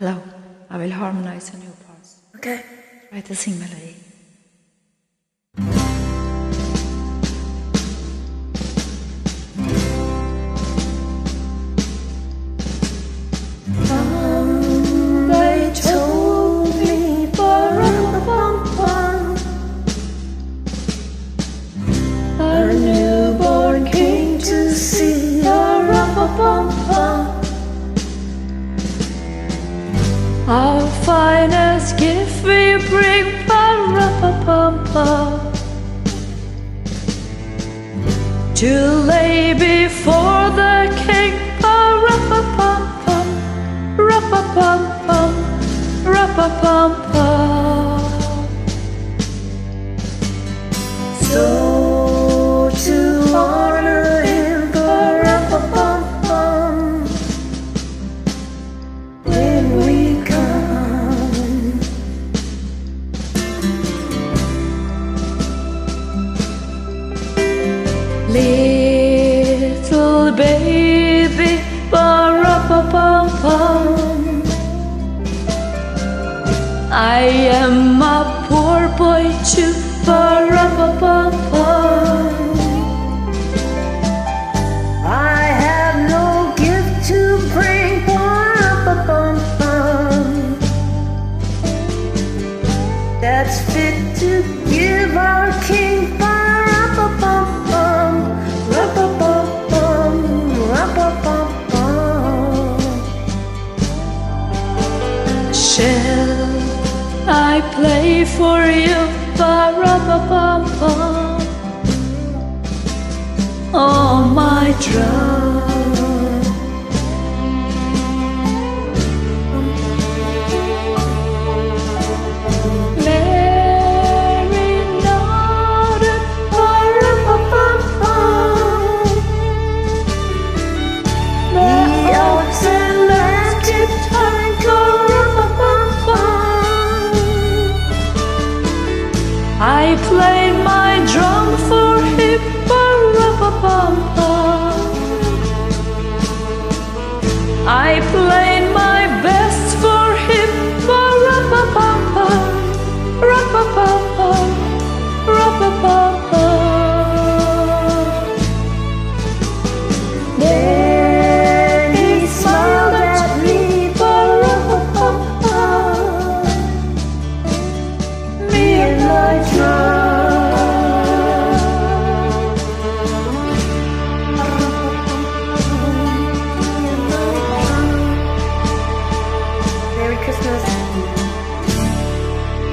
Hello, I will harmonize on your parts. Okay. Try to sing melody. Our finest gift we bring, pa pa pa pa To lay to give our King. Shall I play for you, fire um. oh, my drum. I played my drum for him, ba-ra-ba-bum-bum I